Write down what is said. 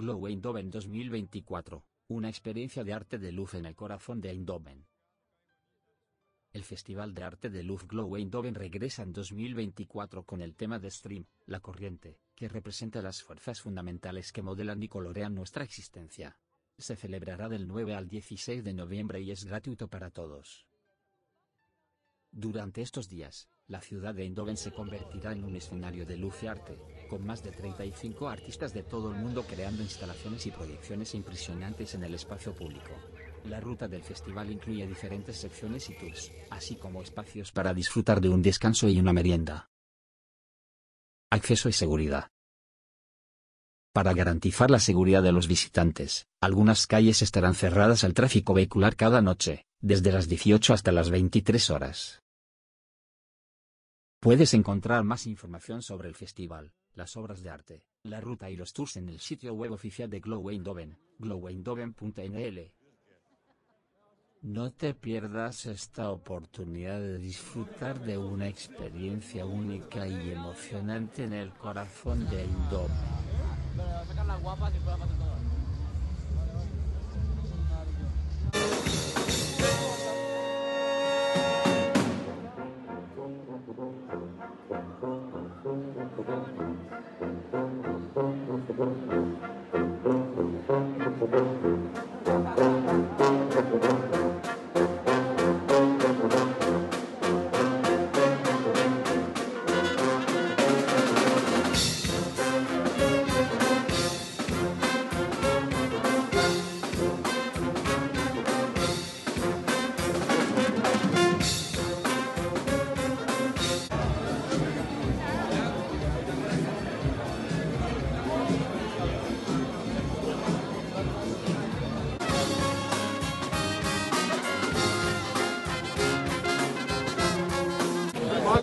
Glow Eindhoven 2024, una experiencia de arte de luz en el corazón de Eindhoven. El Festival de Arte de Luz Glow Eindhoven regresa en 2024 con el tema de Stream, la corriente, que representa las fuerzas fundamentales que modelan y colorean nuestra existencia. Se celebrará del 9 al 16 de noviembre y es gratuito para todos. Durante estos días, la ciudad de Eindhoven se convertirá en un escenario de luz y arte, con más de 35 artistas de todo el mundo creando instalaciones y proyecciones impresionantes en el espacio público. La ruta del festival incluye diferentes secciones y tours, así como espacios para disfrutar de un descanso y una merienda. Acceso y seguridad. Para garantizar la seguridad de los visitantes, algunas calles estarán cerradas al tráfico vehicular cada noche, desde las 18 hasta las 23 horas. Puedes encontrar más información sobre el festival, las obras de arte, la ruta y los tours en el sitio web oficial de Glow Eindhoven. No te pierdas esta oportunidad de disfrutar de una experiencia única y emocionante en el corazón de Eindhoven.